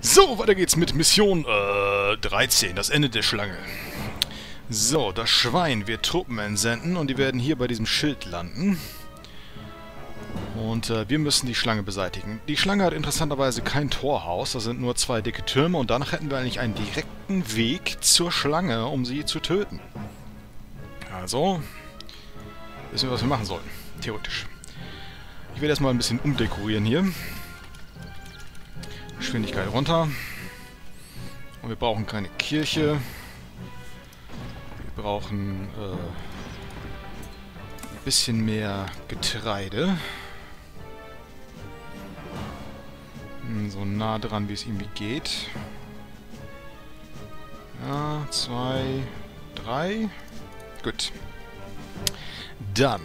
So, weiter geht's mit Mission äh, 13, das Ende der Schlange. So, das Schwein wird Truppen entsenden und die werden hier bei diesem Schild landen. Und äh, wir müssen die Schlange beseitigen. Die Schlange hat interessanterweise kein Torhaus, da sind nur zwei dicke Türme und danach hätten wir eigentlich einen direkten Weg zur Schlange, um sie zu töten. Also, wissen wir, was wir machen sollen. Theoretisch. Ich werde erstmal ein bisschen umdekorieren hier. Geschwindigkeit runter. Und wir brauchen keine Kirche. Wir brauchen äh, ein bisschen mehr Getreide. Hm, so nah dran, wie es irgendwie geht. Ja, zwei, drei. Gut. Dann.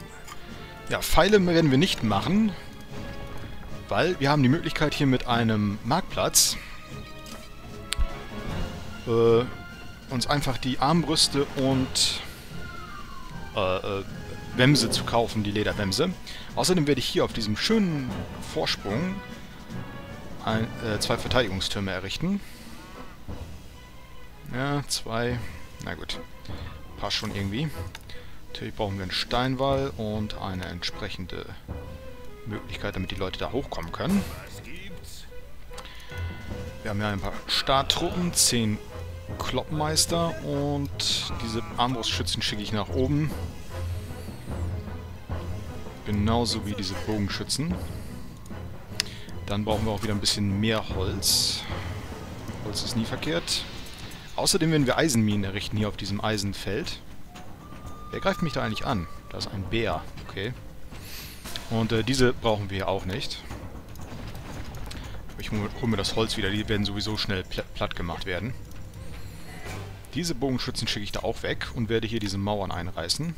Ja, Pfeile werden wir nicht machen, weil wir haben die Möglichkeit hier mit einem Marktplatz äh, uns einfach die Armbrüste und äh, äh, Wemse zu kaufen, die Lederwemse. Außerdem werde ich hier auf diesem schönen Vorsprung ein, äh, zwei Verteidigungstürme errichten. Ja, zwei. Na gut. Passt schon irgendwie. Natürlich brauchen wir einen Steinwall und eine entsprechende Möglichkeit, damit die Leute da hochkommen können. Wir haben ja ein paar Starttruppen, 10 Kloppmeister und diese Armbrustschützen schicke ich nach oben. Genauso wie diese Bogenschützen. Dann brauchen wir auch wieder ein bisschen mehr Holz. Holz ist nie verkehrt. Außerdem werden wir Eisenminen errichten hier auf diesem Eisenfeld. Wer greift mich da eigentlich an? Da ist ein Bär. Okay. Und äh, diese brauchen wir auch nicht. Ich hole mir das Holz wieder. Die werden sowieso schnell pl platt gemacht werden. Diese Bogenschützen schicke ich da auch weg und werde hier diese Mauern einreißen.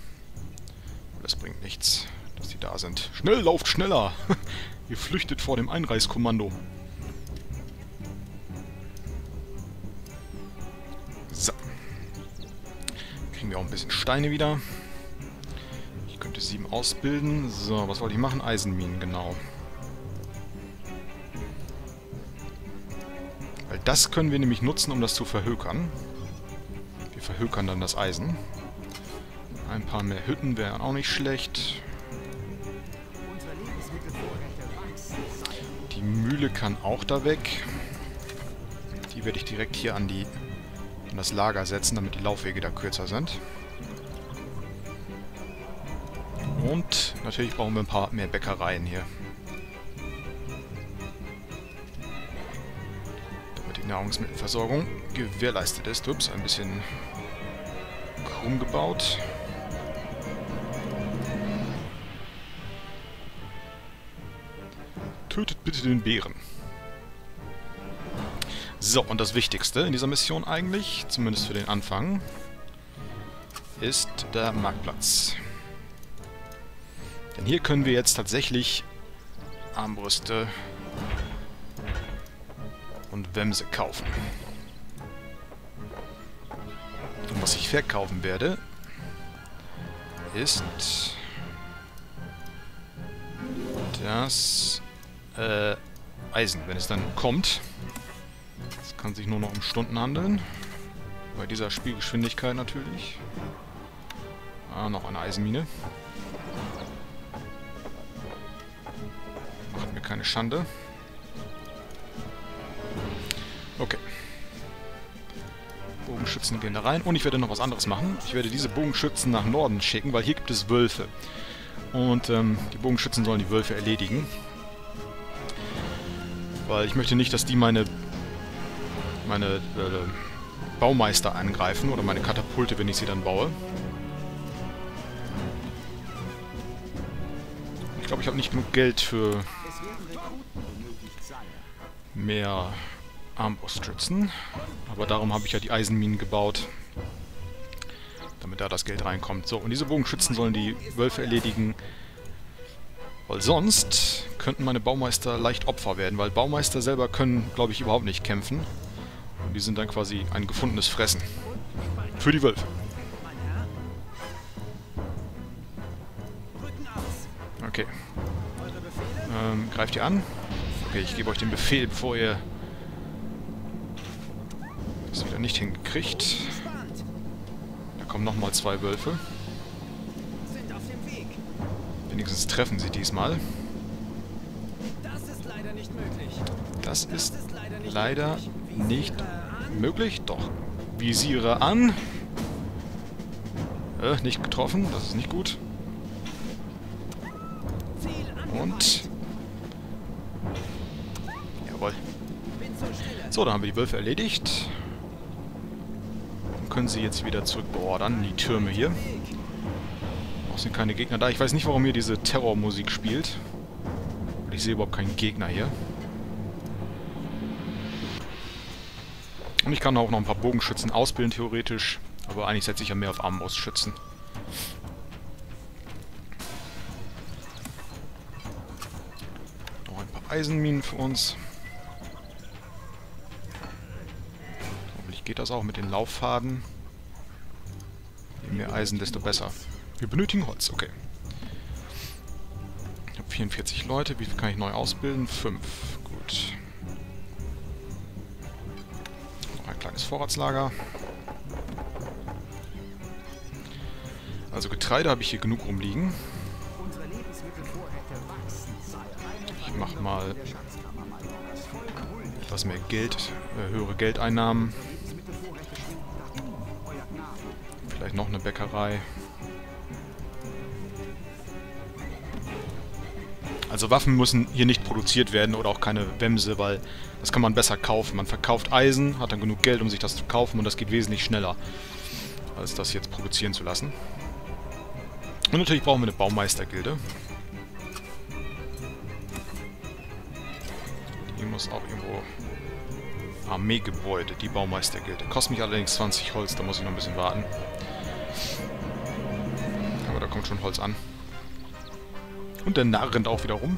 Das bringt nichts, dass die da sind. Schnell, lauft schneller! Ihr flüchtet vor dem Einreißkommando. So. Kriegen wir auch ein bisschen Steine wieder. Könnte sieben ausbilden. So, was wollte ich machen? Eisenminen, genau. Weil das können wir nämlich nutzen, um das zu verhökern. Wir verhökern dann das Eisen. Ein paar mehr Hütten wären auch nicht schlecht. Die Mühle kann auch da weg. Die werde ich direkt hier an, die, an das Lager setzen, damit die Laufwege da kürzer sind. Und natürlich brauchen wir ein paar mehr Bäckereien hier. Damit die Nahrungsmittelversorgung gewährleistet ist. Ups, ein bisschen krumm gebaut. Tötet bitte den Bären. So, und das Wichtigste in dieser Mission eigentlich, zumindest für den Anfang, ist der Marktplatz. Denn hier können wir jetzt tatsächlich Armbrüste und Wemse kaufen. Und was ich verkaufen werde, ist das äh, Eisen, wenn es dann kommt. Es kann sich nur noch um Stunden handeln. Bei dieser Spielgeschwindigkeit natürlich. Ah, noch eine Eisenmine. Keine Schande. Okay. Bogenschützen gehen da rein. Und ich werde noch was anderes machen. Ich werde diese Bogenschützen nach Norden schicken, weil hier gibt es Wölfe. Und ähm, die Bogenschützen sollen die Wölfe erledigen. Weil ich möchte nicht, dass die meine, meine äh, Baumeister angreifen oder meine Katapulte, wenn ich sie dann baue. Ich glaube, ich habe nicht genug Geld für mehr Armbrustschützen. Aber darum habe ich ja die Eisenminen gebaut. Damit da das Geld reinkommt. So, und diese Bogenschützen sollen die Wölfe erledigen. Weil sonst könnten meine Baumeister leicht Opfer werden, weil Baumeister selber können, glaube ich, überhaupt nicht kämpfen. Und die sind dann quasi ein gefundenes Fressen. Für die Wölfe. Okay. Ähm, greift ihr an? Okay, ich gebe euch den Befehl, bevor ihr Das wieder nicht hingekriegt. Da kommen nochmal zwei Wölfe. Wenigstens treffen sie diesmal. Das ist leider nicht möglich. Das ist leider nicht möglich. Doch. Visiere an. Äh, nicht getroffen. Das ist nicht gut. Und... Jawohl. So, dann haben wir die Wölfe erledigt. Dann können sie jetzt wieder zurück beordern, die Türme hier. Auch sind keine Gegner da. Ich weiß nicht, warum hier diese Terrormusik spielt. Ich sehe überhaupt keinen Gegner hier. Und ich kann auch noch ein paar Bogenschützen ausbilden, theoretisch. Aber eigentlich setze ich ja mehr auf Armbrustschützen. Noch ein paar Eisenminen für uns. Hoffentlich geht das auch mit den Lauffaden. Je mehr Eisen, desto besser. Wir benötigen Holz, okay. Ich habe 44 Leute. Wie viel kann ich neu ausbilden? 5. Gut. Noch ein kleines Vorratslager. Also Getreide habe ich hier genug rumliegen. Ich mache mal etwas mehr Geld, äh, höhere Geldeinnahmen. Vielleicht noch eine Bäckerei. Also Waffen müssen hier nicht produziert werden oder auch keine Wemse, weil das kann man besser kaufen. Man verkauft Eisen, hat dann genug Geld, um sich das zu kaufen und das geht wesentlich schneller, als das jetzt produzieren zu lassen. Und natürlich brauchen wir eine Baumeistergilde. Die muss auch irgendwo... Armeegebäude, die Baumeistergilde. Kostet mich allerdings 20 Holz, da muss ich noch ein bisschen warten. Kommt schon Holz an. Und der Narr rennt auch wieder rum.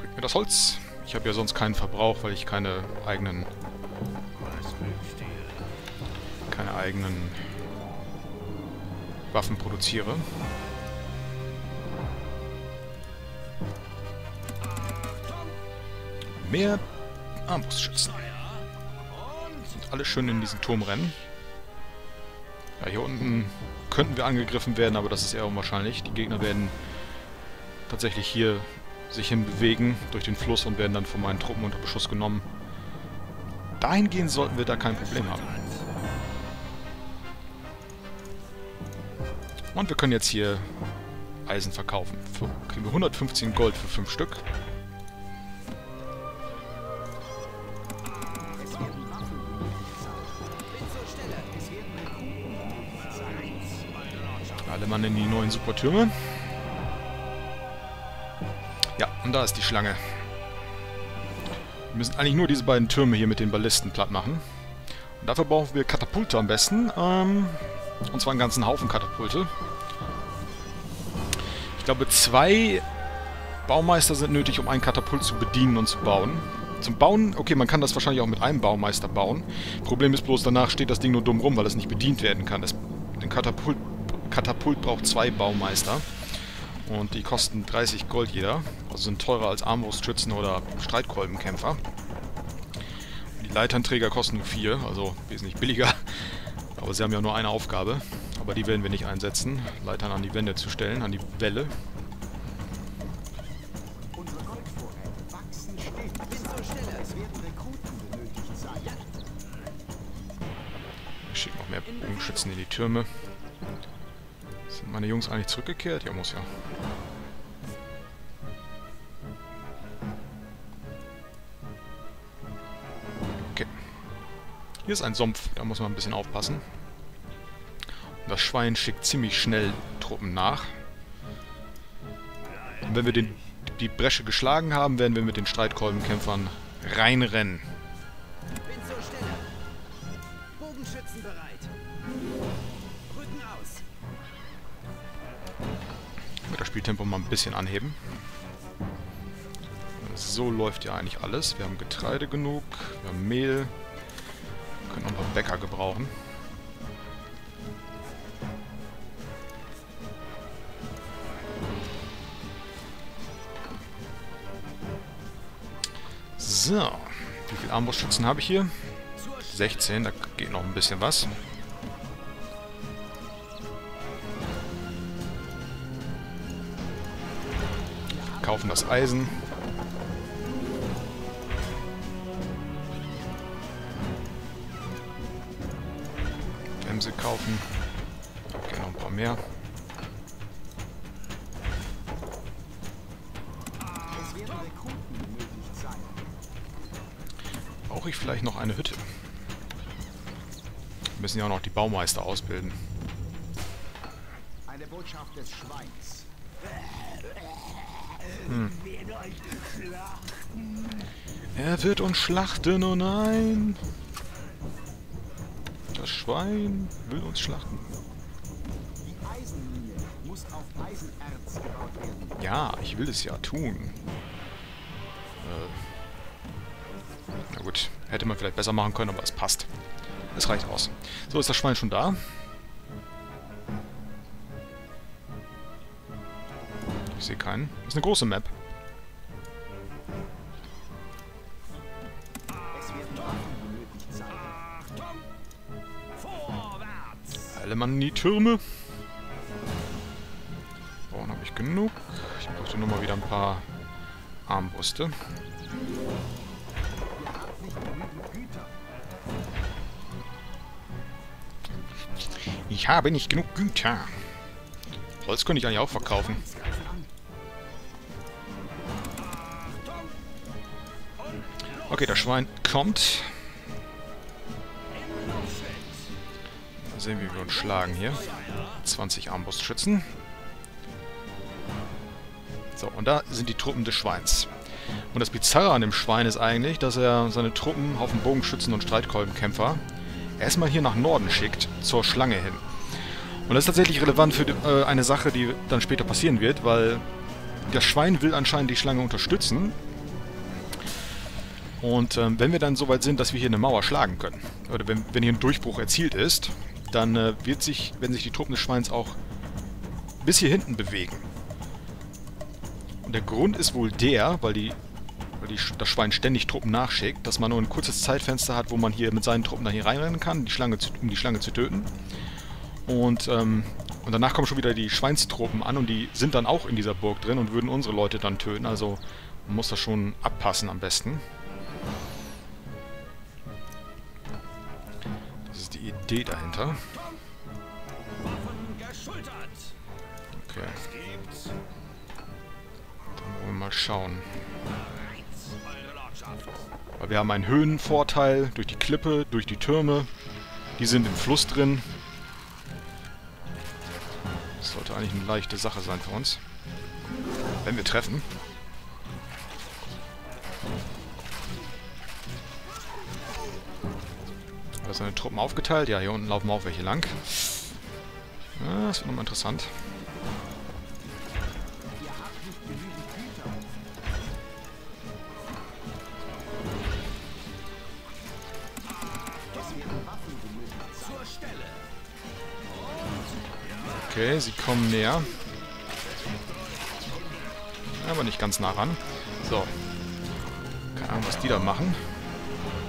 Bringt mir das Holz. Ich habe ja sonst keinen Verbrauch, weil ich keine eigenen... keine eigenen Waffen produziere. Mehr Armbrustschützen. Und alle schön in diesen Turm rennen. Hier unten könnten wir angegriffen werden, aber das ist eher unwahrscheinlich. Die Gegner werden tatsächlich hier sich hinbewegen durch den Fluss und werden dann von meinen Truppen unter Beschuss genommen. Dahingehend sollten wir da kein Problem haben. Und wir können jetzt hier Eisen verkaufen. Für, kriegen wir 115 Gold für 5 Stück. Mann in die neuen Supertürme. Ja, und da ist die Schlange. Wir müssen eigentlich nur diese beiden Türme hier mit den Ballisten platt machen. Und dafür brauchen wir Katapulte am besten. Ähm, und zwar einen ganzen Haufen Katapulte. Ich glaube, zwei Baumeister sind nötig, um ein Katapult zu bedienen und zu bauen. Zum Bauen, okay, man kann das wahrscheinlich auch mit einem Baumeister bauen. Problem ist bloß, danach steht das Ding nur dumm rum, weil es nicht bedient werden kann. Das, den Katapult, Katapult braucht zwei Baumeister. Und die kosten 30 Gold jeder. Also sind teurer als Armbrustschützen oder Streitkolbenkämpfer. Die Leiternträger kosten nur 4, also wesentlich billiger. Aber sie haben ja nur eine Aufgabe. Aber die werden wir nicht einsetzen. Leitern an die Wände zu stellen, an die Wälle. Ich schicke noch mehr Bogenschützen in die Türme. Meine Jungs eigentlich zurückgekehrt? Ja, muss ja. Okay. Hier ist ein Sumpf, da muss man ein bisschen aufpassen. Das Schwein schickt ziemlich schnell Truppen nach. Und wenn wir den, die Bresche geschlagen haben, werden wir mit den Streitkolbenkämpfern reinrennen. Spieltempo mal ein bisschen anheben. So läuft ja eigentlich alles. Wir haben Getreide genug, wir haben Mehl. Wir können noch ein paar Bäcker gebrauchen. So. Wie viele Armbrustschützen habe ich hier? 16, da geht noch ein bisschen was. Kaufen das Eisen. Bremse kaufen. Okay, noch ein paar mehr. Brauche ich vielleicht noch eine Hütte? Wir müssen ja auch noch die Baumeister ausbilden. Eine Botschaft des Schweins. Hm. Er wird uns schlachten, oh nein! Das Schwein will uns schlachten. Ja, ich will es ja tun. Äh, na gut, hätte man vielleicht besser machen können, aber es passt. Es reicht aus. So, ist das Schwein schon da? Sehe keinen. Das ist eine große Map. Alle Mann in die Türme. Bauen habe ich genug. Ich brauchte nur mal wieder ein paar Armbrüste. Ich habe nicht genug Güter. Holz könnte ich eigentlich auch verkaufen. Okay, das Schwein kommt. Mal sehen, wie wir uns schlagen hier. 20 Armbrustschützen. So, und da sind die Truppen des Schweins. Und das Bizarre an dem Schwein ist eigentlich, dass er seine Truppen, Haufen Bogenschützen und Streitkolbenkämpfer, erstmal hier nach Norden schickt, zur Schlange hin. Und das ist tatsächlich relevant für äh, eine Sache, die dann später passieren wird, weil das Schwein will anscheinend die Schlange unterstützen, und ähm, wenn wir dann soweit sind, dass wir hier eine Mauer schlagen können, oder wenn, wenn hier ein Durchbruch erzielt ist, dann äh, wird sich, werden sich die Truppen des Schweins auch bis hier hinten bewegen. Und der Grund ist wohl der, weil, die, weil die, das Schwein ständig Truppen nachschickt, dass man nur ein kurzes Zeitfenster hat, wo man hier mit seinen Truppen da hier reinrennen kann, die Schlange zu, um die Schlange zu töten. Und, ähm, und danach kommen schon wieder die Schweinstruppen an und die sind dann auch in dieser Burg drin und würden unsere Leute dann töten. Also man muss das schon abpassen am besten. Die Idee dahinter. Okay, dann wollen wir mal schauen. Weil wir haben einen Höhenvorteil durch die Klippe, durch die Türme. Die sind im Fluss drin. Das sollte eigentlich eine leichte Sache sein für uns. Wenn wir treffen. Da sind seine Truppen aufgeteilt. Ja, hier unten laufen auch welche lang. Ja, das wird nochmal interessant. Okay, sie kommen näher. Aber nicht ganz nah ran. So. Keine Ahnung, was die da machen.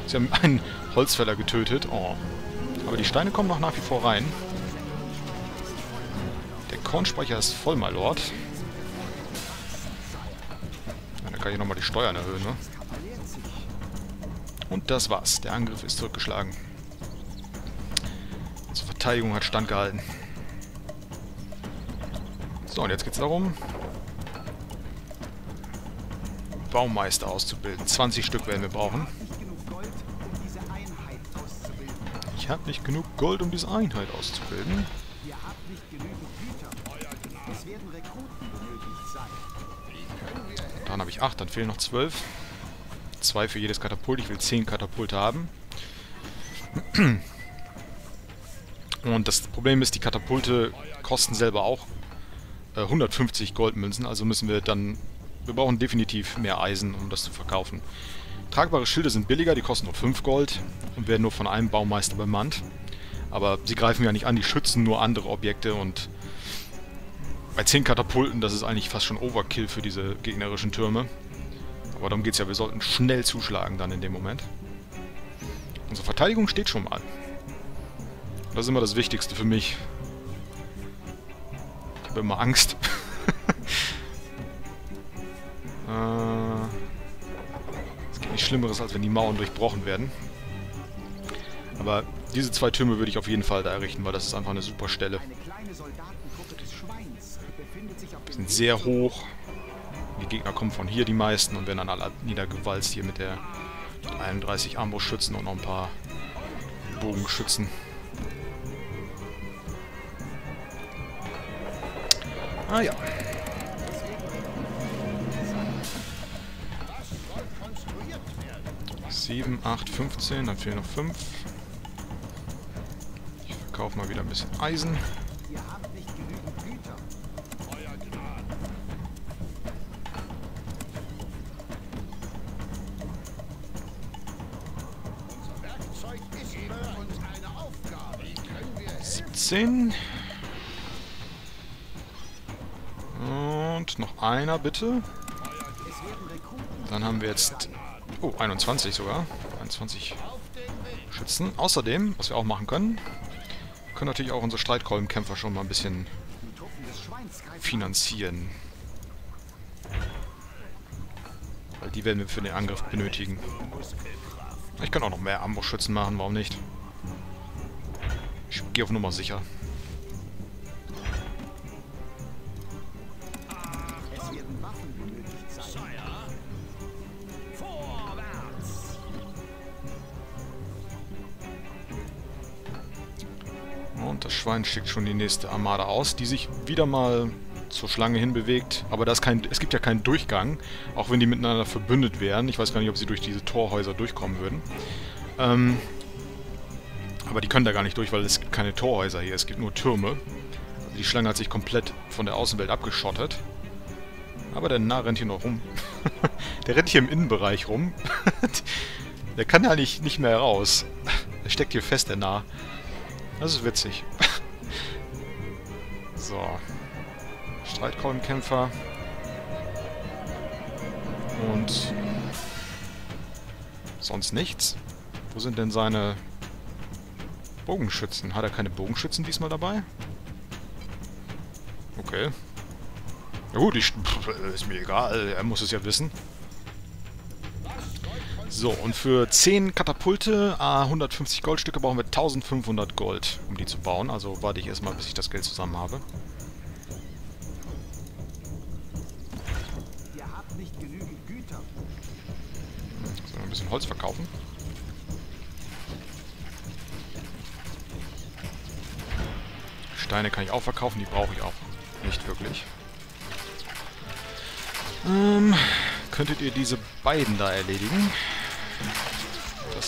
Sie haben einen Holzfäller getötet. Oh. Aber die Steine kommen noch nach wie vor rein. Der Kornspeicher ist voll, my Lord. Ja, da kann ich nochmal die Steuern erhöhen, ne? Und das war's. Der Angriff ist zurückgeschlagen. Unsere Verteidigung hat standgehalten. So, und jetzt geht's darum, Baumeister auszubilden. 20 Stück werden wir brauchen. Ich habe nicht genug Gold, um diese Einheit auszubilden. Ihr habt nicht genügend Güter. Es werden Rekruten benötigt sein. Dann habe ich 8, dann fehlen noch 12. Zwei für jedes Katapult. Ich will 10 Katapulte haben. Und das Problem ist, die Katapulte kosten selber auch äh, 150 Goldmünzen. Also müssen wir dann... Wir brauchen definitiv mehr Eisen, um das zu verkaufen. Tragbare Schilde sind billiger, die kosten nur 5 Gold und werden nur von einem Baumeister bemannt. Aber sie greifen ja nicht an, die schützen nur andere Objekte und bei 10 Katapulten, das ist eigentlich fast schon Overkill für diese gegnerischen Türme. Aber darum geht es ja, wir sollten schnell zuschlagen dann in dem Moment. Unsere Verteidigung steht schon mal. Das ist immer das Wichtigste für mich. Ich habe immer Angst. Schlimmeres, als wenn die Mauern durchbrochen werden. Aber diese zwei Türme würde ich auf jeden Fall da errichten, weil das ist einfach eine super Stelle. Die sind sehr hoch. Die Gegner kommen von hier, die meisten, und werden dann alle niedergewalzt hier mit der 31 Armbrustschützen und noch ein paar Bogenschützen. Ah ja. Sieben, acht, 15, dann fehlen noch fünf. Ich verkaufe mal wieder ein bisschen Eisen. Ihr habt nicht genügend Güter. Werkzeug ist für uns eine Aufgabe. Wie können wir helfen? 17. Und noch einer, bitte. Dann haben wir jetzt... Oh, 21 sogar. 21 Schützen. Außerdem, was wir auch machen können, können natürlich auch unsere Streitkolbenkämpfer schon mal ein bisschen finanzieren. Weil die werden wir für den Angriff benötigen. Ich kann auch noch mehr Amboschützen machen, warum nicht? Ich gehe auf Nummer sicher. Und das Schwein schickt schon die nächste Armada aus, die sich wieder mal zur Schlange hinbewegt. Aber da ist kein, es gibt ja keinen Durchgang, auch wenn die miteinander verbündet wären. Ich weiß gar nicht, ob sie durch diese Torhäuser durchkommen würden. Ähm, aber die können da gar nicht durch, weil es gibt keine Torhäuser hier, es gibt nur Türme. Also die Schlange hat sich komplett von der Außenwelt abgeschottet. Aber der Narr rennt hier noch rum. der rennt hier im Innenbereich rum. der kann ja nicht, nicht mehr raus. Der steckt hier fest, der Narr. Das ist witzig. so. Streitkolbenkämpfer. Und sonst nichts. Wo sind denn seine Bogenschützen? Hat er keine Bogenschützen diesmal dabei? Okay. Ja gut, ich, pff, ist mir egal. Er muss es ja wissen. So, und für 10 Katapulte, äh, 150 Goldstücke brauchen wir 1500 Gold, um die zu bauen. Also warte ich erstmal, bis ich das Geld zusammen habe. Ihr habt nicht genügend Güter. Sollen wir ein bisschen Holz verkaufen? Steine kann ich auch verkaufen, die brauche ich auch nicht wirklich. Ähm, könntet ihr diese beiden da erledigen?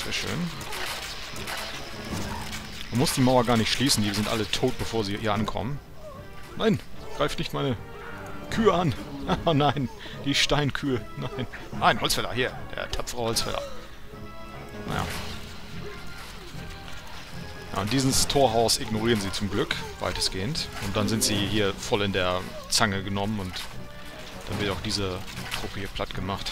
Das wäre schön. Man muss die Mauer gar nicht schließen, die sind alle tot, bevor sie hier ankommen. Nein, greift nicht meine Kühe an. Oh nein, die Steinkühe. Nein. Nein, Holzfäller, hier, der tapfere Holzfäller. Naja. Ja, und dieses Torhaus ignorieren sie zum Glück, weitestgehend. Und dann sind sie hier voll in der Zange genommen und dann wird auch diese Truppe hier platt gemacht.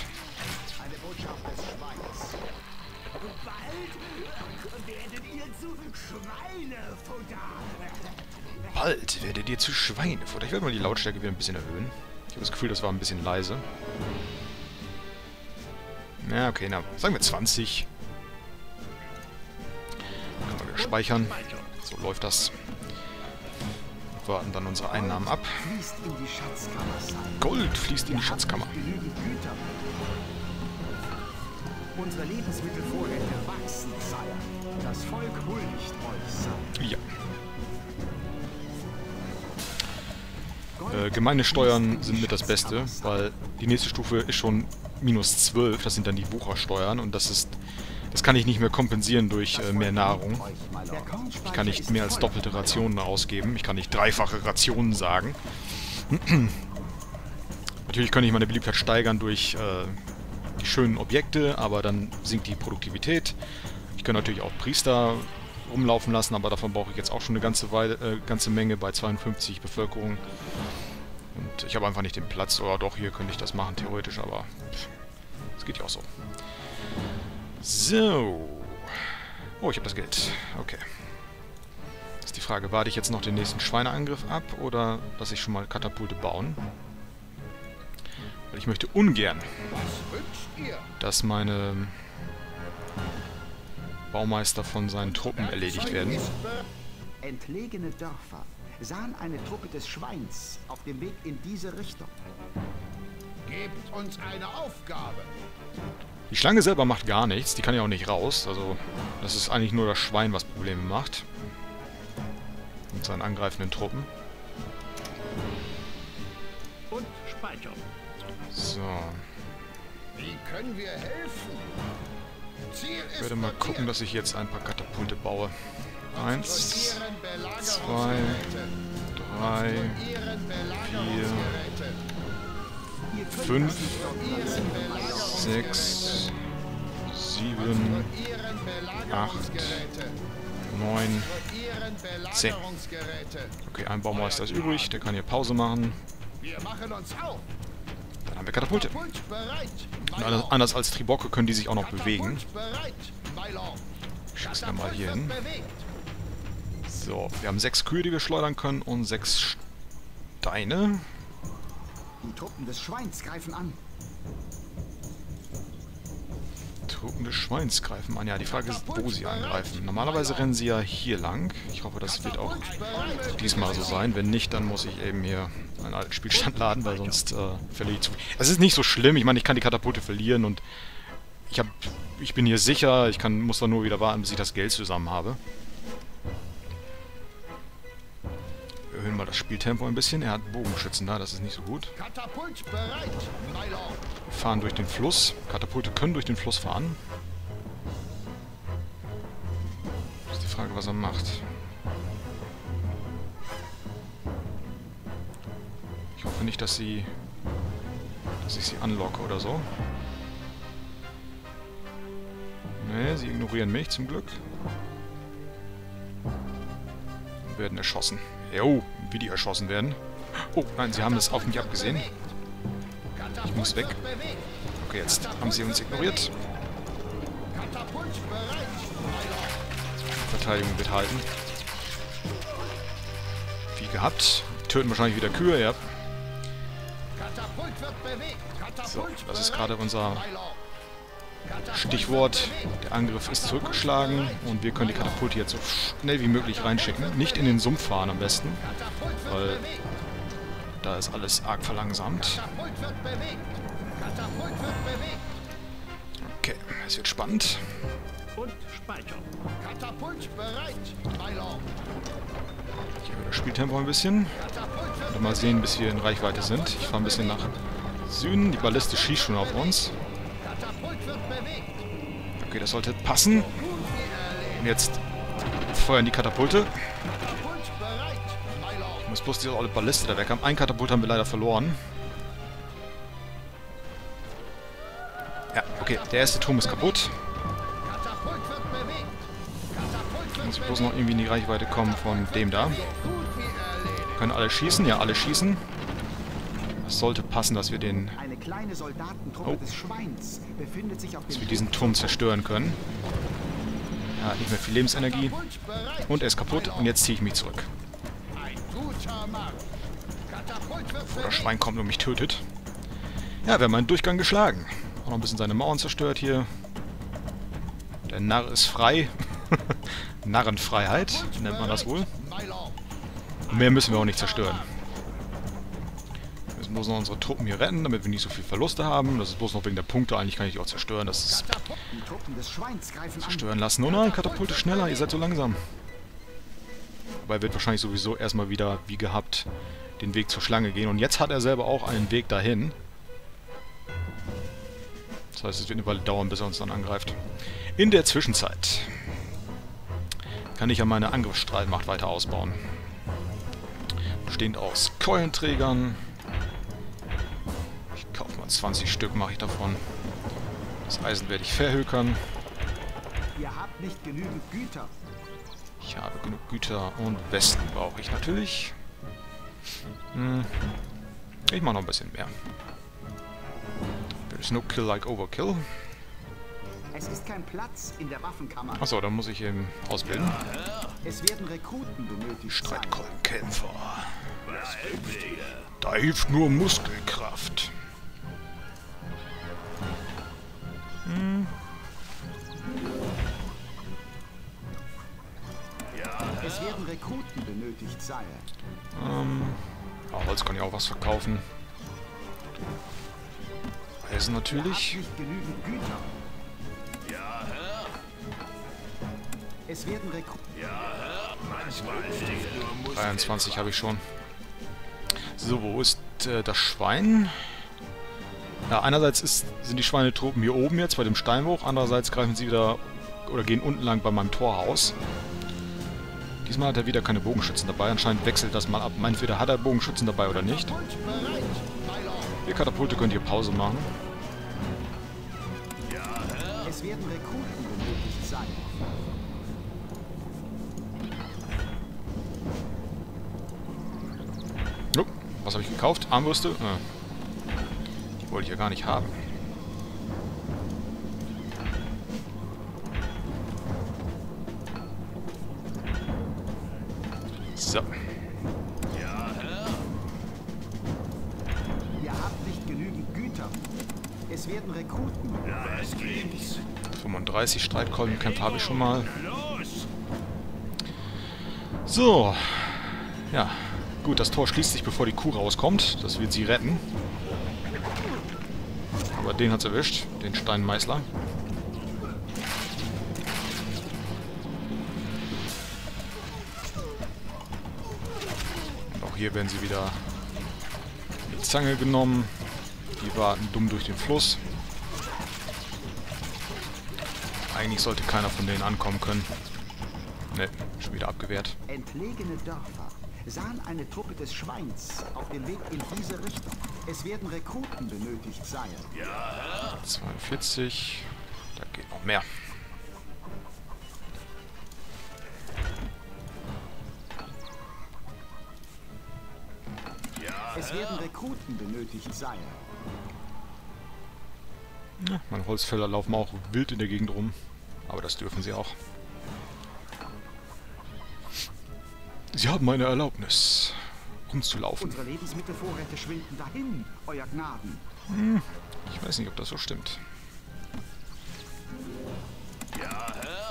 Bald werdet ihr zu Schweinefutter. Ich werde mal die Lautstärke wieder ein bisschen erhöhen. Ich habe das Gefühl, das war ein bisschen leise. Ja, okay, na, sagen wir 20. Können wir wieder speichern. So läuft das. Warten dann unsere Einnahmen ab. Gold fließt in die Schatzkammer. Unsere Lebensmittelvorräte wachsen, Sire. Das Volk huldigt euch, Sire. Ja. Äh, gemeine Steuern sind mit das Beste, weil die nächste Stufe ist schon minus 12, das sind dann die Wuchersteuern und das ist das kann ich nicht mehr kompensieren durch äh, mehr Nahrung. Ich kann nicht mehr als doppelte Rationen ausgeben, ich kann nicht dreifache Rationen sagen. Natürlich könnte ich meine Beliebtheit steigern durch äh, die schönen Objekte, aber dann sinkt die Produktivität. Ich kann natürlich auch Priester rumlaufen lassen, aber davon brauche ich jetzt auch schon eine ganze, Weile, äh, ganze Menge bei 52 Bevölkerung. Und ich habe einfach nicht den Platz. Oder doch, hier könnte ich das machen, theoretisch, aber Das geht ja auch so. So. Oh, ich habe das Geld. Okay. Ist die Frage, warte ich jetzt noch den nächsten Schweineangriff ab oder lasse ich schon mal Katapulte bauen? Weil ich möchte ungern, dass meine Baumeister von seinen Truppen erledigt werden. Entlegene Dörfer sahen eine Truppe des Schweins auf dem Weg in diese Richtung. Gebt uns eine Aufgabe. Die Schlange selber macht gar nichts, die kann ja auch nicht raus. Also, das ist eigentlich nur das Schwein, was Probleme macht. Mit seinen angreifenden Truppen. Und speichern. So. Wie können wir helfen? Ziel ist Ich werde mal gucken, dass ich jetzt ein paar Katapulte baue. Eins, zwei, drei, könnt Fünf, sechs, sieben, Belagerungsgeräte. neun. Zehn. Okay, ein Baumeister ist übrig, der kann hier Pause machen. Wir. Dann haben wir Katapulte. Und anders, als Tribocke können die sich auch noch bewegen. Schick's dann mal hier hin. So, wir haben sechs Kühe, die wir schleudern können und sechs Steine. Die Truppen des Schweins greifen an. Truppen des Schweins greifen an. Ja, die Frage ist, wo sie angreifen. Normalerweise rennen sie ja hier lang. Ich hoffe, das wird auch diesmal so sein. Wenn nicht, dann muss ich eben hier einen alten Spielstand laden, weil sonst äh, verliere ich zu viel. Es ist nicht so schlimm. Ich meine, ich kann die Katapulte verlieren und ich, hab, ich bin hier sicher. Ich kann, muss dann nur wieder warten, bis ich das Geld zusammen habe. Erhöhen mal das Spieltempo ein bisschen. Er hat Bogenschützen da, das ist nicht so gut. Wir fahren durch den Fluss. Katapulte können durch den Fluss fahren. Ist die Frage, was er macht. Ich hoffe nicht, dass sie... dass ich sie anlocke oder so. Ne, sie ignorieren mich zum Glück. Und werden erschossen. Jo, wie die erschossen werden. Oh, nein, sie haben das auf mich abgesehen. Ich muss weg. Okay, jetzt haben sie uns ignoriert. Verteidigung wird halten. Wie gehabt. Töten wahrscheinlich wieder Kühe, ja. So, das ist gerade unser Stichwort. Der Angriff ist zurückgeschlagen und wir können die Katapulte jetzt so schnell wie möglich reinschicken. Nicht in den Sumpf fahren am besten, weil da ist alles arg verlangsamt. Okay, es wird spannend. Und speichern. Katapult bereit. Mylord. Ich erhöhe das Spieltempo ein bisschen. Und mal sehen, bis wir in Reichweite sind. Ich fahre ein bisschen nach Süden. Die Balliste schießt schon auf uns. Okay, das sollte passen. Und jetzt feuern die Katapulte. Ich muss bloß diese olle Balliste da weg haben. Ein Katapult haben wir leider verloren. Ja, okay. Der erste Turm ist kaputt. Muss ich bloß noch irgendwie in die Reichweite kommen von dem da. Können alle schießen? Ja, alle schießen. Es sollte passen, dass wir den, Oh. dass wir diesen Turm zerstören können. Er hat nicht mehr viel Lebensenergie. Und er ist kaputt. Und jetzt ziehe ich mich zurück. Bewegt. Schwein kommt und mich tötet. Ja, wir haben einen Durchgang geschlagen. Auch noch ein bisschen seine Mauern zerstört hier. Der Narr ist frei. Narrenfreiheit nennt man das wohl. Mehr müssen wir auch nicht zerstören. Müssen bloß noch unsere Truppen hier retten, damit wir nicht so viel Verluste haben. Das ist bloß noch wegen der Punkte. Eigentlich kann ich die auch zerstören. Das ist Katapult. Die Truppen des Schweins greifen an. stören lassen. Oh nein, Katapulte schneller. Ihr seid so langsam. Wobei wird wahrscheinlich sowieso erstmal wieder, wie gehabt, den Weg zur Schlange gehen. Und jetzt hat er selber auch einen Weg dahin. Das heißt, es wird eine Weile dauern, bis er uns dann angreift. In der Zwischenzeit kann ich ja meine Angriffsstrahlmacht weiter ausbauen. Bestehend aus Keulenträgern. Ich kaufe mal 20 Stück, mache ich davon. Das Eisen werde ich verhökern. Ihr habt nicht genügend Güter. Ich habe genug Güter und Westen brauche ich natürlich. Hm. Ich mache noch ein bisschen mehr. There's no kill like overkill. Es ist kein Platz in der Waffenkammer. Achso, dann muss ich eben ausbilden. Es werden Rekruten benötigt. Streitkolbenkämpfer. Da hilft nur Muskelkraft. Es werden Rekruten benötigt, Sire. Ähm, ja, Holz kann ich auch was verkaufen. Eisen natürlich. Nicht genügend Güter. Ja, Herr. Es werden Rekruten. 23 habe ich schon. So, wo ist äh, das Schwein? Ja, einerseits ist, sind die Schweinetruppen hier oben jetzt bei dem Steinbruch, andererseits greifen sie wieder oder gehen unten lang bei meinem Torhaus. Diesmal hat er wieder keine Bogenschützen dabei. Anscheinend wechselt das mal ab. Entweder hat er Bogenschützen dabei oder nicht. Ihr Katapulte könnt ihr Pause machen. Es werden Rekruten benötigt sein. Oh, was habe ich gekauft? Armbrüste? Ah. Die wollte ich ja gar nicht haben. So. Ihr habt nicht genügend Güter. Es werden Rekruten. 35 Streitkolbenkämpfe habe ich schon mal. So. Ja. Gut, das Tor schließt sich, bevor die Kuh rauskommt. Das wird sie retten. Aber den hat's erwischt. Den Steinmeißler. Hier werden sie wieder in die Zange genommen. Die warten dumm durch den Fluss. Eigentlich sollte keiner von denen ankommen können. Ne, schon wieder abgewehrt. Entlegene Dörfer sahen eine Truppe des Schweins auf dem Weg in diese Richtung. Es werden Rekruten benötigt sein. 42. Da geht noch mehr. Es werden Rekruten benötigt sein. Ja, meine Holzfäller laufen auch wild in der Gegend rum. Aber das dürfen sie auch. Sie haben meine Erlaubnis, rumzulaufen. Unsere Lebensmittelvorräte schwinden dahin, Euer Gnaden. Ich weiß nicht, ob das so stimmt.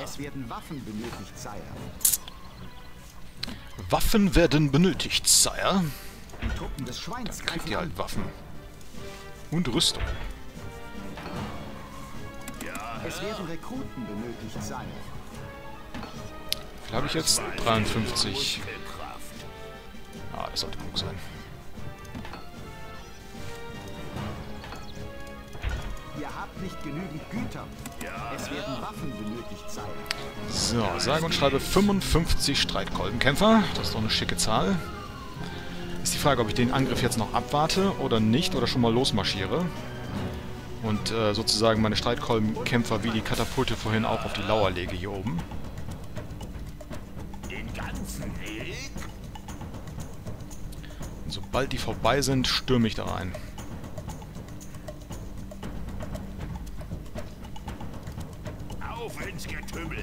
Es werden Waffen benötigt, Sire. Waffen werden benötigt, Sire. Die Truppen des Schweins Kriegt greifen ihr an. halt Waffen. Und Rüstung. Es werden Rekruten benötigt, Sire. Wie viel habe ich jetzt? 53. Ah, das sollte genug sein. Ihr habt nicht genügend Güter. Es werden Waffen benötigt, Sire. So, sage und schreibe 55 Streitkolbenkämpfer. Das ist doch eine schicke Zahl. Die Frage, ob ich den Angriff jetzt noch abwarte oder nicht oder schon mal losmarschiere. Und äh, sozusagen meine Streitkolbenkämpfer wie die Katapulte vorhin auch auf die Lauer lege hier oben. Und sobald die vorbei sind, stürme ich da rein. Auf ins Getümmel!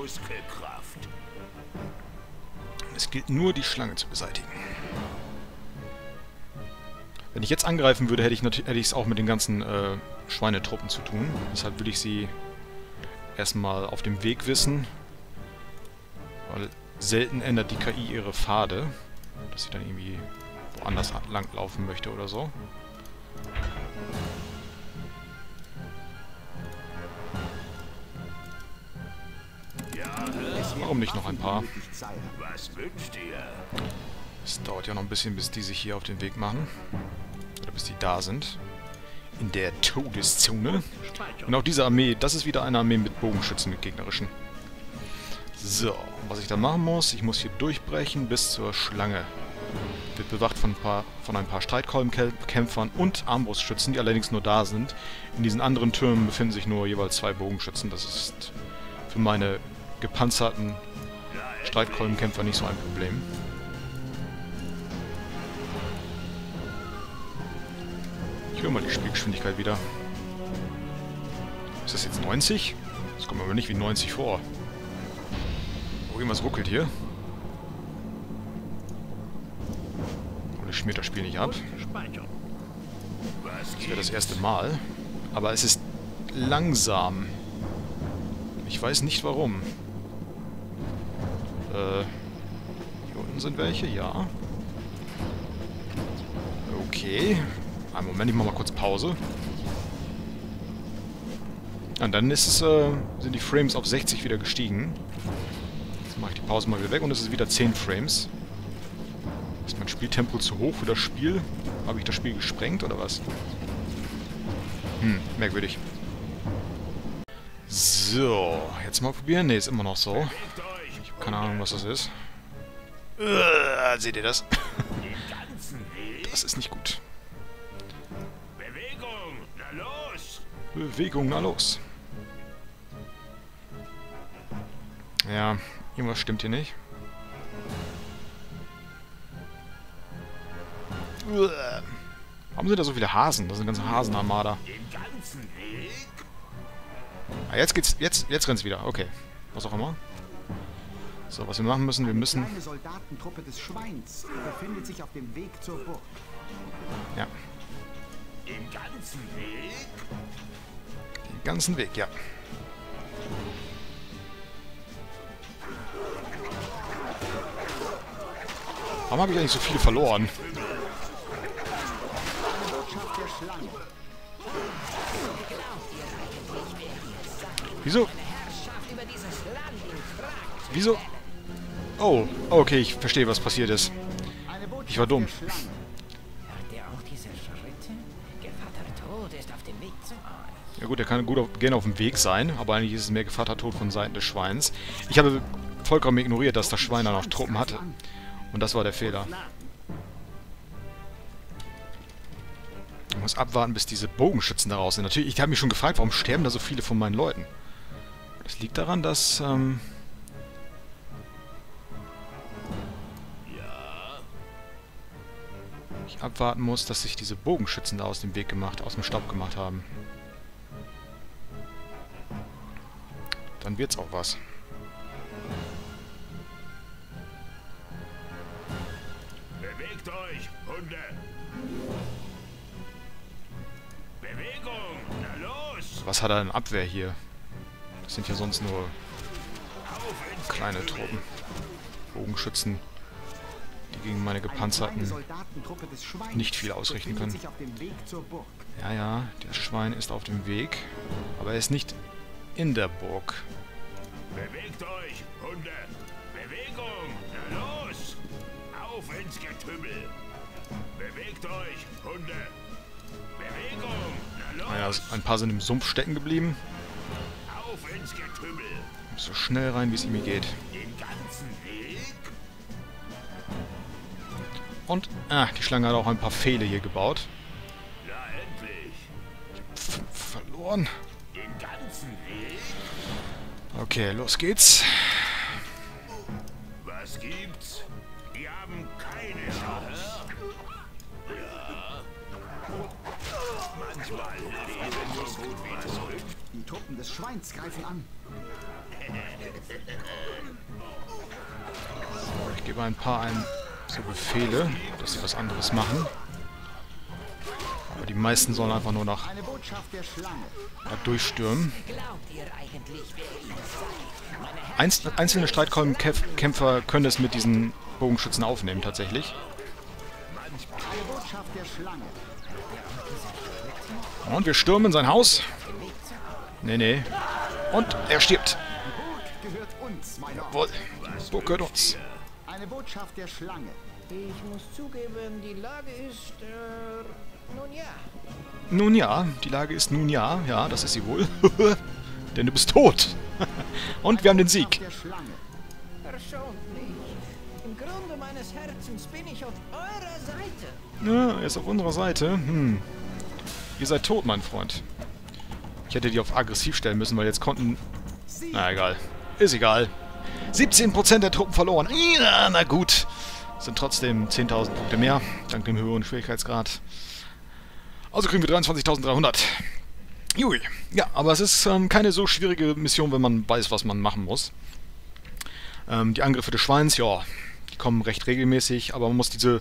Muskelkraft. Es gilt nur, die Schlange zu beseitigen. Wenn ich jetzt angreifen würde, hätte ich es auch mit den ganzen äh, Schweinetruppen zu tun. Deshalb würde ich sie erstmal auf dem Weg wissen. Weil selten ändert die KI ihre Pfade. Dass sie dann irgendwie woanders langlaufen möchte oder so. Warum nicht noch ein paar? Es dauert ja noch ein bisschen, bis die sich hier auf den Weg machen. Oder bis die da sind. In der Todeszone. Und auch diese Armee, das ist wieder eine Armee mit Bogenschützen, mit gegnerischen. So, was ich dann machen muss, ich muss hier durchbrechen bis zur Schlange. Wird bewacht von ein paar, von ein paar Streitkolbenkämpfern und Armbrustschützen, die allerdings nur da sind. In diesen anderen Türmen befinden sich nur jeweils zwei Bogenschützen. Das ist für meine gepanzerten Streitkolbenkämpfer nicht so ein Problem. Ich höre mal die Spielgeschwindigkeit wieder. Ist das jetzt 90? Das kommt mir aber nicht wie 90 vor. Oh, irgendwas ruckelt hier. Es schmiert das Spiel nicht ab. Das wäre das erste Mal. Aber es ist langsam. Ich weiß nicht warum. Äh, hier unten sind welche, ja. Okay. Einen Moment, ich mach mal kurz Pause. Und dann ist es, äh, sind die Frames auf 60 wieder gestiegen. Jetzt mache ich die Pause mal wieder weg und es ist wieder 10 Frames. Ist mein Spieltempo zu hoch für das Spiel? Habe ich das Spiel gesprengt oder was? Hm, merkwürdig. So, jetzt mal probieren. Ne, ist immer noch so. Keine Ahnung, was das ist. Äh, seht ihr das? Das ist nicht gut. Bewegung, na los! Bewegung, na los. Ja, irgendwas stimmt hier nicht. Uah. Warum sind da so viele Hasen? Das sind ganze Hasenarmada. Den ganzen Weg? Ah, jetzt geht's. Jetzt, jetzt rennt's wieder. Okay. Was auch immer. So, was wir machen müssen, wir müssen. kleine Soldatentruppe des Schweins befindet sich auf dem Weg zur Burg. Ja, Den ganzen Weg? den ganzen Weg, ja. Warum habe ich eigentlich so viele verloren? Wieso? Wieso? Oh, okay, ich verstehe, was passiert ist. Ich war dumm. Gevatter Tod. Ja gut, er kann gut auf, gerne auf dem Weg sein, aber eigentlich ist es mehr Gevatertod von Seiten des Schweins. Ich habe vollkommen ignoriert, dass das Schwein da noch Truppen hatte. Und das war der Fehler. Ich muss abwarten, bis diese Bogenschützen da raus sind. Natürlich, ich habe mich schon gefragt, warum sterben da so viele von meinen Leuten? Das liegt daran, dass... Ähm, abwarten muss, dass sich diese Bogenschützen da aus dem Weg gemacht, aus dem Staub gemacht haben. Dann wird's auch was. Bewegt euch, Hunde! Bewegung, na los! Was hat er denn Abwehr hier? Das sind ja sonst nur kleine. Truppen. Bogenschützen, die gegen meine gepanzerten... Soldatentruppe des Schweins nicht viel ausrichten können. Ja, ja, der Schwein ist auf dem Weg. Aber er ist nicht in der Burg. Bewegt euch, Hunde! Bewegung, na los! Auf ins Getümmel! Bewegt euch, Hunde! Bewegung, na Naja, los! ein paar sind im Sumpf stecken geblieben. Auf ins Getümmel! So schnell rein, wie es ihm geht. Und, ah, die Schlange hat auch ein paar Pfähle hier gebaut. Na endlich! F verloren. Den ganzen Weg? Okay, los geht's. Was gibt's? Die haben keine Chance. Ja. Manchmal leben nur gut wie tot. Die Truppen des Schweins greifen an. Ich gebe ein paar ein so Befehle, dass sie was anderes machen. Aber die meisten sollen einfach nur nach da durchstürmen. Einzelne Streitkolbenkämpfer können es mit diesen Bogenschützen aufnehmen, tatsächlich. Und wir stürmen sein Haus. Nee, nee. Und er stirbt. Jawohl. Burg gehört uns. Eine Botschaft der Schlange. Ich muss zugeben, die Lage ist, äh, nun ja. Nun ja, die Lage ist nun ja. Ja, das ist sie wohl. Denn du bist tot. Und wir haben den Sieg. Verschont mich. Im Grunde meines Herzens bin ich auf eurer Seite. Ja, er ist auf unserer Seite. Hm. Ihr seid tot, mein Freund. Ich hätte die auf aggressiv stellen müssen, weil jetzt konnten... Sie Na egal. Ist egal. 17% der Truppen verloren. Ja, na gut. Sind trotzdem 10.000 Punkte mehr, dank dem höheren Schwierigkeitsgrad. Also kriegen wir 23.300. Jui. Ja, aber es ist ähm, keine so schwierige Mission, wenn man weiß, was man machen muss. Ähm, die Angriffe des Schweins, ja, die kommen recht regelmäßig, aber man muss diese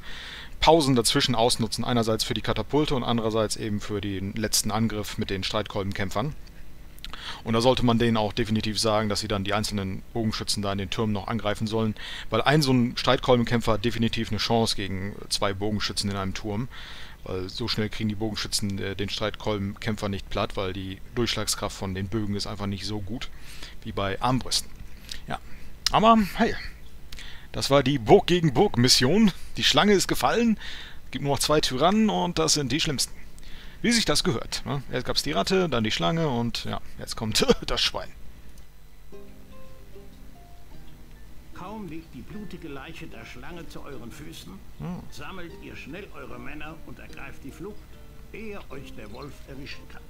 Pausen dazwischen ausnutzen. Einerseits für die Katapulte und andererseits eben für den letzten Angriff mit den Streitkolbenkämpfern. Und da sollte man denen auch definitiv sagen, dass sie dann die einzelnen Bogenschützen da in den Türmen noch angreifen sollen, weil ein so ein Streitkolbenkämpfer hat definitiv eine Chance gegen zwei Bogenschützen in einem Turm. Weil so schnell kriegen die Bogenschützen äh, den Streitkolbenkämpfer nicht platt, weil die Durchschlagskraft von den Bögen ist einfach nicht so gut wie bei Armbrüsten. Ja, aber hey, das war die Burg gegen Burg Mission. Die Schlange ist gefallen, gibt nur noch zwei Tyrannen und das sind die schlimmsten. Wie sich das gehört. Ne? Erst gab es die Ratte, dann die Schlange und ja, jetzt kommt das Schwein. Kaum liegt die blutige Leiche der Schlange zu euren Füßen, Hm. sammelt ihr schnell eure Männer und ergreift die Flucht, ehe euch der Wolf erwischen kann.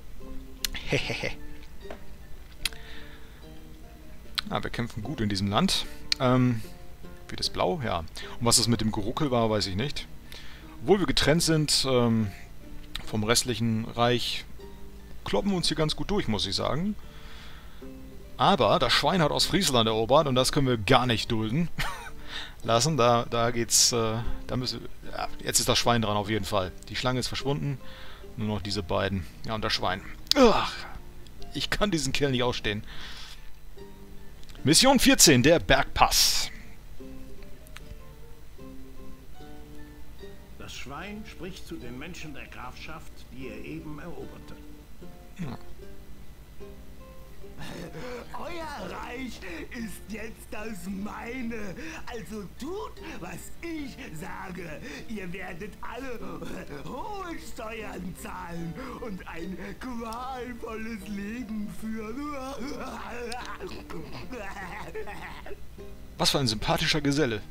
Hehehe. ah, wir kämpfen gut in diesem Land. Ähm, wird es blau? Ja. Und was das mit dem Geruckel war, weiß ich nicht. Obwohl wir getrennt sind ähm, vom restlichen Reich, kloppen wir uns hier ganz gut durch, muss ich sagen. Aber das Schwein hat aus Friesland erobert und das können wir gar nicht dulden. Lassen, da, da geht's, äh, da müssen, ja, jetzt ist das Schwein dran auf jeden Fall. Die Schlange ist verschwunden, nur noch diese beiden. Ja, und das Schwein. Ugh, ich kann diesen Kerl nicht ausstehen. Mission 14, der Bergpass. Schwein spricht zu den Menschen der Grafschaft, die er eben eroberte. Euer Reich ist jetzt das meine. Also tut, was ich sage. Ihr werdet alle hohe Steuern zahlen und ein qualvolles Leben führen. Was für ein sympathischer Geselle.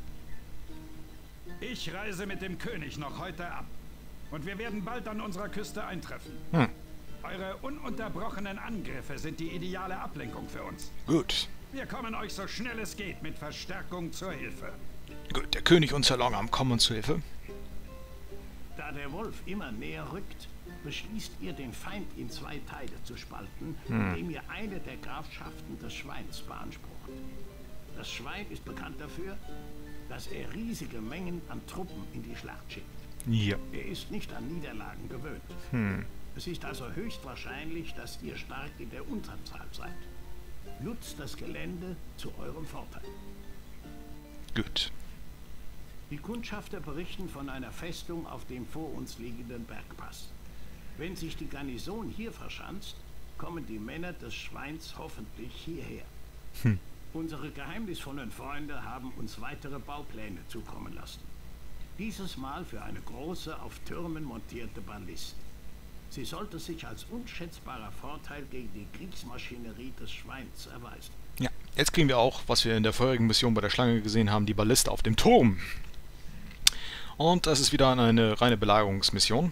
Ich reise mit dem König noch heute ab. Und wir werden bald an unserer Küste eintreffen. Hm. Eure ununterbrochenen Angriffe sind die ideale Ablenkung für uns. Gut. Wir kommen euch so schnell es geht mit Verstärkung zur Hilfe. Gut, der König und Salongam kommen uns zu Hilfe. Da der Wolf immer näher rückt, beschließt ihr, den Feind in zwei Teile zu spalten, indem ihr eine der Grafschaften des Schweins beansprucht. Das Schwein ist bekannt dafür, dass er riesige Mengen an Truppen in die Schlacht schickt. Ja. Er ist nicht an Niederlagen gewöhnt. Es ist also höchst wahrscheinlich, dass ihr stark in der Unterzahl seid. Nutzt das Gelände zu eurem Vorteil. Gut. Die Kundschafter berichten von einer Festung auf dem vor uns liegenden Bergpass. Wenn sich die Garnison hier verschanzt, kommen die Männer des Schweins hoffentlich hierher. Unsere geheimnisvollen Freunde haben uns weitere Baupläne zukommen lassen. Dieses Mal für eine große, auf Türmen montierte Balliste. Sie sollte sich als unschätzbarer Vorteil gegen die Kriegsmaschinerie des Schweins erweisen. Ja, jetzt kriegen wir auch, was wir in der vorherigen Mission bei der Schlange gesehen haben, die Balliste auf dem Turm. Und das ist wieder eine reine Belagerungsmission,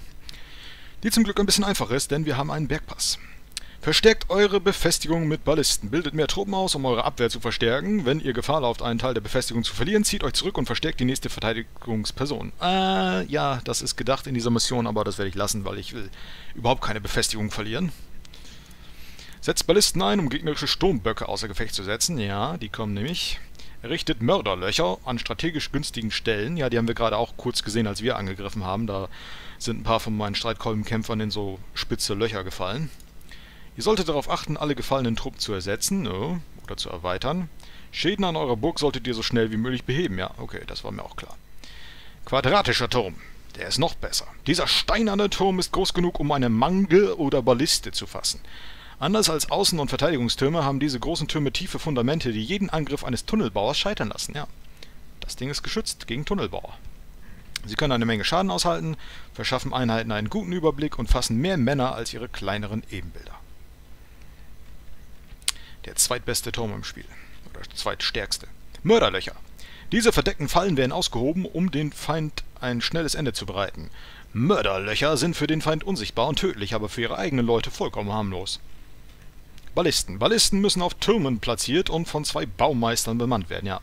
die zum Glück ein bisschen einfacher ist, denn wir haben einen Bergpass. Verstärkt eure Befestigung mit Ballisten. Bildet mehr Truppen aus, um eure Abwehr zu verstärken. Wenn ihr Gefahr lauft, einen Teil der Befestigung zu verlieren, zieht euch zurück und verstärkt die nächste Verteidigungsperson. Äh, ja, das ist gedacht in dieser Mission, aber das werde ich lassen, weil ich will überhaupt keine Befestigung verlieren. Setzt Ballisten ein, um gegnerische Sturmböcke außer Gefecht zu setzen. Ja, die kommen nämlich. Errichtet Mörderlöcher an strategisch günstigen Stellen. Ja, die haben wir gerade auch kurz gesehen, als wir angegriffen haben. Da sind ein paar von meinen Streitkolbenkämpfern in so spitze Löcher gefallen. Ihr solltet darauf achten, alle gefallenen Truppen zu ersetzen ne, oder zu erweitern. Schäden an eurer Burg solltet ihr so schnell wie möglich beheben. Ja, okay, das war mir auch klar. Quadratischer Turm. Der ist noch besser. Dieser steinerne Turm ist groß genug, um eine Mange oder Balliste zu fassen. Anders als Außen- und Verteidigungstürme haben diese großen Türme tiefe Fundamente, die jeden Angriff eines Tunnelbauers scheitern lassen. Ja, das Ding ist geschützt gegen Tunnelbauer. Sie können eine Menge Schaden aushalten, verschaffen Einheiten einen guten Überblick und fassen mehr Männer als ihre kleineren Ebenbilder. Der zweitbeste Turm im Spiel. Oder zweitstärkste. Mörderlöcher. Diese verdeckten Fallen werden ausgehoben, um den Feind ein schnelles Ende zu bereiten. Mörderlöcher sind für den Feind unsichtbar und tödlich, aber für ihre eigenen Leute vollkommen harmlos. Ballisten. Ballisten müssen auf Türmen platziert und von zwei Baumeistern bemannt werden, ja.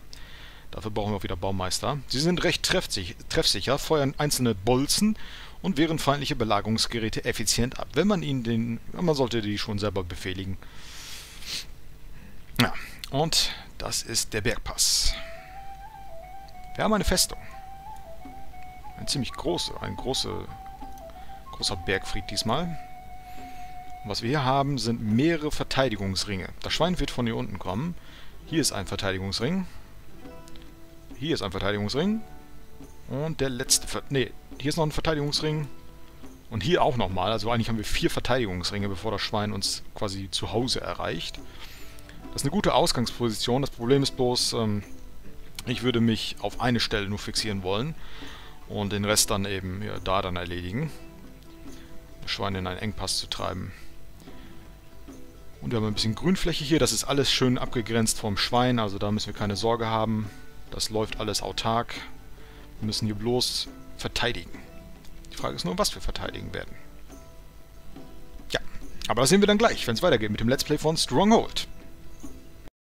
Dafür brauchen wir auch wieder Baumeister. Sie sind recht treffsicher, feuern einzelne Bolzen und wehren feindliche Belagerungsgeräte effizient ab. Wenn man ihnen den... Man sollte die schon selber befehligen. Ja, und das ist der Bergpass. Wir haben eine Festung. Ein ziemlich große, ein große, großer Bergfried diesmal. Und was wir hier haben, sind mehrere Verteidigungsringe. Das Schwein wird von hier unten kommen. Hier ist ein Verteidigungsring. Hier ist ein Verteidigungsring. Und der letzte... Ver ne, hier ist noch ein Verteidigungsring. Und hier auch nochmal. Also eigentlich haben wir vier Verteidigungsringe, bevor das Schwein uns quasi zu Hause erreicht. Das ist eine gute Ausgangsposition. Das Problem ist bloß, ähm, ich würde mich auf eine Stelle nur fixieren wollen. Und den Rest dann eben ja, da dann erledigen. Das Schwein in einen Engpass zu treiben. Und wir haben ein bisschen Grünfläche hier. Das ist alles schön abgegrenzt vom Schwein. Also da müssen wir keine Sorge haben. Das läuft alles autark. Wir müssen hier bloß verteidigen. Die Frage ist nur, was wir verteidigen werden. Ja, aber das sehen wir dann gleich, wenn es weitergeht mit dem Let's Play von Stronghold.